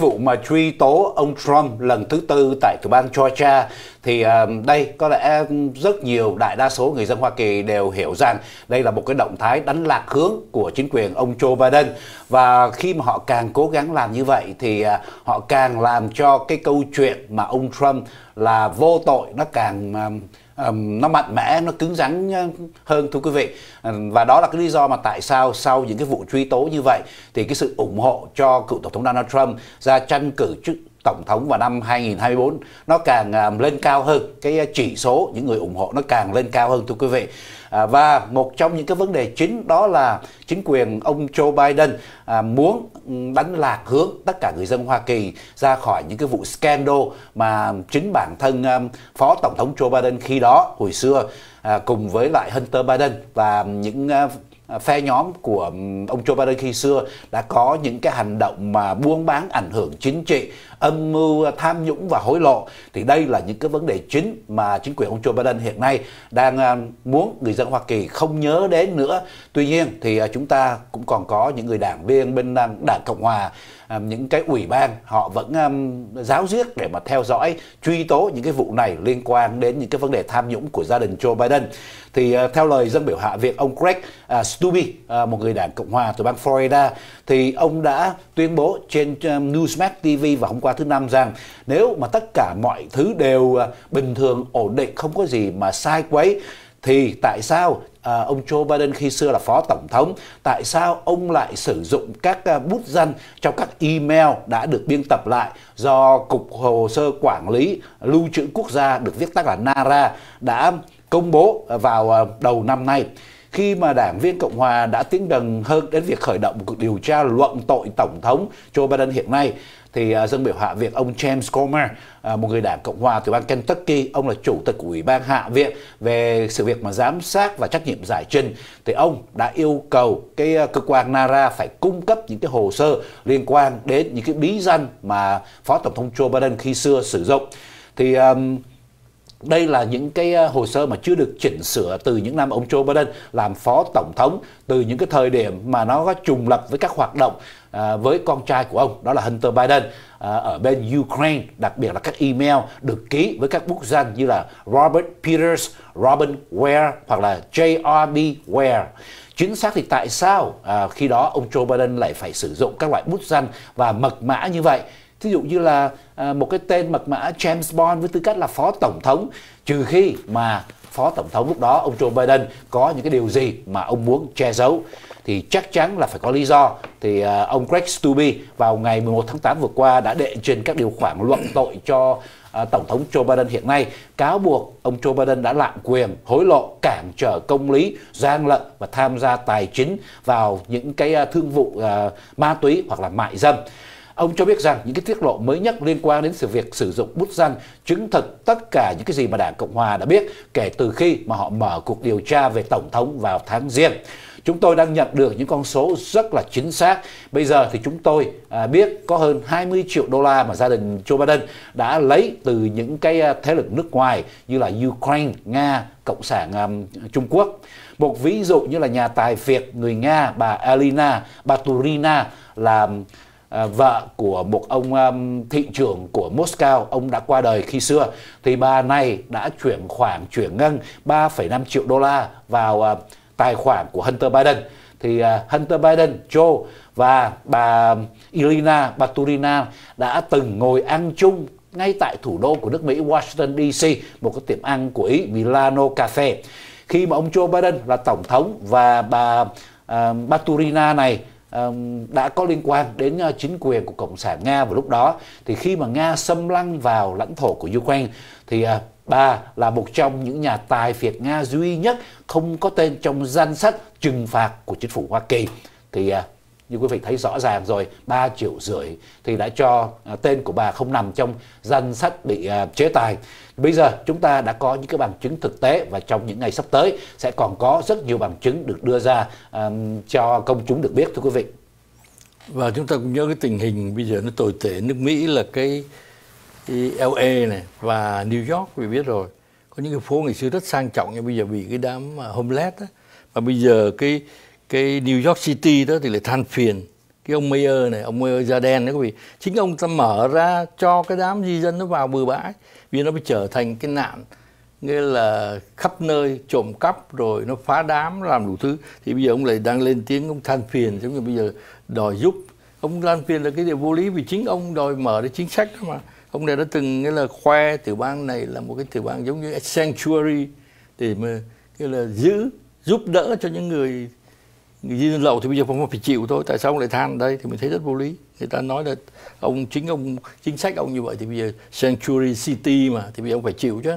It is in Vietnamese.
vụ mà truy tố ông Trump lần thứ tư tại tiểu bang Georgia thì uh, đây có lẽ rất nhiều đại đa số người dân Hoa Kỳ đều hiểu rằng đây là một cái động thái đánh lạc hướng của chính quyền ông Joe Biden. Và khi mà họ càng cố gắng làm như vậy thì uh, họ càng làm cho cái câu chuyện mà ông Trump là vô tội nó càng uh, um, nó mạnh mẽ nó cứng rắn ờ, hơn thưa quý vị. Và đó là cái lý do mà tại sao sau những cái vụ truy tố như vậy thì cái sự ủng hộ cho cựu tổng thống Donald Trump ra tranh cử chức tổng thống vào năm 2024 nó càng à, lên cao hơn. Cái à, chỉ số những người ủng hộ nó càng lên cao hơn, thưa quý vị. À, và một trong những cái vấn đề chính đó là chính quyền ông Joe Biden muốn đánh lạc hướng tất cả người dân Hoa Kỳ ra khỏi những cái vụ scandal mà chính bản thân phó tổng thống Joe Biden khi đó hồi xưa cùng với lại Hunter Biden và những Ờ, phe nhóm của ông Joe Biden khi xưa đã có những cái hành động mà buôn bán ảnh hưởng chính trị, âm mưu ờ, tham nhũng và hối lộ thì đây là những cái vấn đề chính mà chính quyền ông Joe Biden hiện nay đang ờ, muốn người dân Hoa Kỳ không nhớ đến nữa. Tuy nhiên thì chúng ta cũng còn có những người đảng viên bên đảng Cộng hòa những cái ủy ban họ vẫn giáo diết để mà theo dõi truy tố những cái vụ này liên quan đến những cái vấn đề tham nhũng của gia đình Joe Biden. Thì ờ, theo lời dân biểu hạ viện ông Greg ờ, uh, Stubbe uh, ờ, một người đảng cộng hòa từ bang Florida thì ông đã tuyên bố trên um, Newsmax TV vào hôm qua thứ năm rằng nếu mà tất cả mọi thứ đều uh, bình thường ổn định không có gì mà sai quấy thì tại sao à, ông Joe Biden khi xưa là phó tổng thống tại sao ông lại sử dụng các à, bút danh trong các email đã được biên tập lại do cục hồ sơ quản lý lưu trữ quốc gia được viết tắt là NARA đã công bố vào à, đầu năm nay? Khi mà đảng viên Cộng hòa đã tiến gần hơn đến việc khởi động một cuộc điều tra luận tội Tổng thống Joe Biden hiện nay thì uh, dân biểu hạ viện ông James Comer uh, một người đảng Cộng hòa từ bang Kentucky ông là chủ tịch của ủy ban hạ viện về sự việc mà giám sát và trách nhiệm giải trình thì ông đã yêu cầu cái uh, cơ quan NARA phải cung cấp những cái hồ sơ liên quan đến những cái bí danh mà phó tổng thống Joe Biden khi xưa sử dụng. Thì um, đây là những cái ờ, hồ sơ mà chưa được chỉnh sửa từ những năm ông Joe Biden làm phó tổng thống từ những cái thời điểm mà nó có trùng lập với các hoạt động à, với con trai của ông đó là Hunter Biden à, ở bên Ukraine đặc biệt là các email được ký với các bút danh như là Robert Peters, Robin Ware hoặc là J.R.B. Ware chính xác thì tại sao à, khi đó ông Joe Biden lại phải sử dụng các loại bút danh và mật mã như vậy thí dụ như là à, một cái tên mật mã James Bond với tư cách là phó tổng thống trừ khi mà phó tổng thống lúc đó ông Joe Biden có những cái điều gì mà ông muốn che giấu thì chắc chắn là phải có lý do. Thì à, ông Greg Stubbe vào ngày 11 tháng 8 vừa qua đã đệ trình các điều khoản luận tội cho à, tổng thống Joe Biden hiện nay. Cáo buộc ông Joe Biden đã lạm quyền hối lộ cản trở công lý gian lận và tham gia tài chính vào những cái uh, thương vụ uh, ma túy hoặc là mại dâm. Ông cho biết rằng những cái tiết lộ mới nhất liên quan đến sự việc sử dụng bút danh chứng thực tất cả những cái gì mà Đảng Cộng Hòa đã biết kể từ khi mà họ mở cuộc điều tra về Tổng thống vào tháng Giêng. Chúng tôi đang nhận được những con số rất là chính xác. Bây giờ thì chúng tôi à, biết có hơn 20 triệu đô la mà gia đình Joe Biden đã lấy từ những cái à, thế lực nước ngoài như là Ukraine, Nga, Cộng sản um, Trung Quốc. Một ví dụ như là nhà tài phiệt người Nga bà Elina Baturina là À, vợ của một ông um, thị trưởng của Moscow ông đã qua đời khi xưa. Thì bà này đã chuyển khoản chuyển ngân 3,5 triệu đô la vào uh, tài khoản của Hunter Biden. Thì uh, Hunter Biden, Joe và bà Irina Baturina đã từng ngồi ăn chung ngay tại thủ đô của nước Mỹ Washington DC một cái tiệm ăn của Ý Milano Cafe. Khi mà ông Joe Biden là tổng thống và bà uh, Baturina này đã có liên quan đến ờ, chính quyền của cộng sản nga vào lúc đó. Thì khi mà nga xâm lăng vào lãnh thổ của ukraine, thì ờ, bà là một trong những nhà tài phiệt nga duy nhất không có tên trong danh sách trừng phạt của chính phủ hoa kỳ. Thì ờ, như quý vị thấy rõ ràng rồi 3 triệu rưỡi thì đã cho à, tên của bà không nằm trong danh sách bị à, chế tài Bây giờ chúng ta đã có những cái bằng chứng thực tế và trong những ngày sắp tới sẽ còn có rất nhiều bằng chứng được đưa ra um, cho công chúng được biết thưa quý vị. Và chúng ta cũng nhớ cái tình hình bây giờ nó tồi tệ nước Mỹ là cái, cái LA này và New York quý vị biết rồi. Có những cái phố ngày xưa rất sang trọng nhưng bây giờ bị cái đám à, homeless đó. Mà bây giờ cái cái New York City đó thì lại than phiền. Cái ông Mayer này, ông Mayer da đen đấy quý vị. Chính ông ta mở ra cho cái đám di dân nó vào bừa bãi vì nó bị trở thành cái nạn. Nghĩa là khắp nơi trộm cắp rồi nó phá đám làm đủ thứ. Thì bây giờ ông lại đang lên tiếng, ông than phiền. Giống như bây giờ đòi giúp. Ông than phiền là cái điều vô lý vì chính ông đòi mở cái chính sách đó mà. Ông này đã từng, nghĩa là khoe tiểu bang này là một cái tiểu bang giống như sanctuary để mà, nghĩa là giữ, giúp đỡ cho những người người dân lậu thì bây giờ không phải chịu thôi, tại sao ông lại than đây? Thì mình thấy rất vô lý. Người ta nói là ông, chính ông, chính sách ông như vậy thì bây giờ sanctuary city mà, thì bây giờ ông phải chịu chứ.